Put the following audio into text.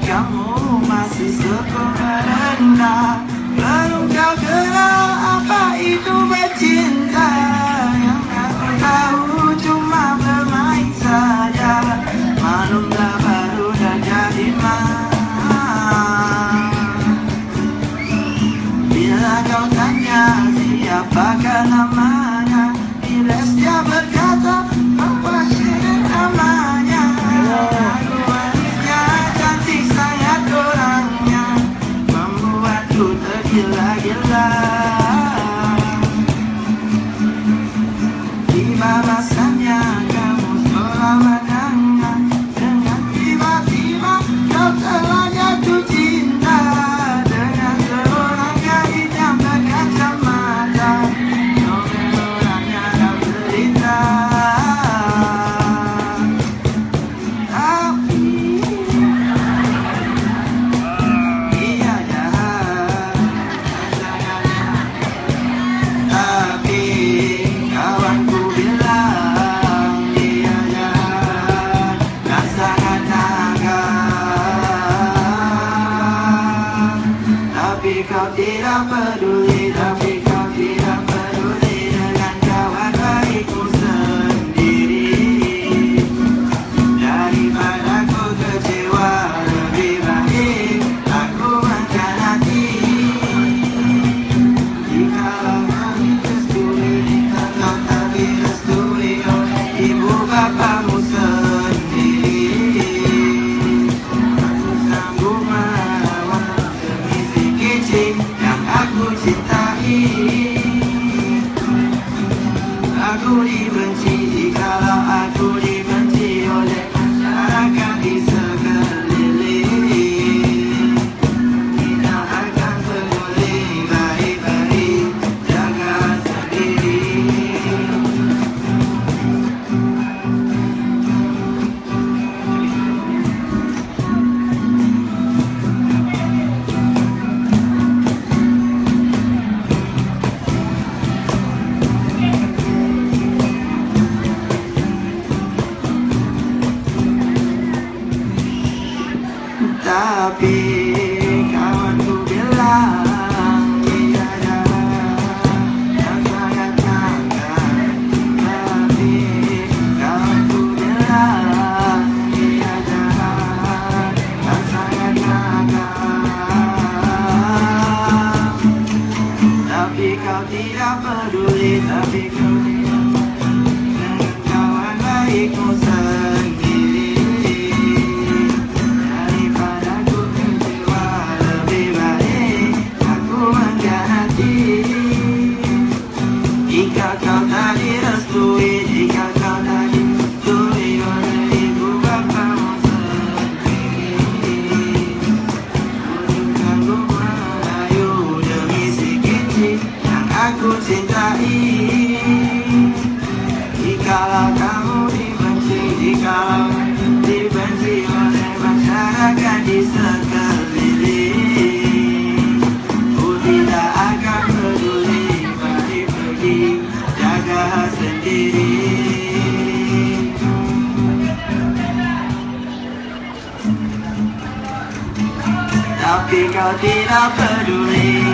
Kamu masih sekolah rendah Belum kau kenal apa itu bercinta? Yang aku tahu cuma bermain saja. Malumlah baru dah jadi Bila kau tanya siapakah namanya Bila dia Tapi kau tidak peduli, tapi kau tidak peduli dengan kawan baikku Tapi bilang jahat dan sangat nakal. Tapi bilang nakal. Tapi kau tidak peduli, tapi kau tidak dengan kawan baikmu. Aku cintai. Jikalau kamu dibenci, jikalau dibenci oleh masyarakat di sekeliling, ku tidak akan peduli pergi pergi jaga sendiri. Tapi kau tidak peduli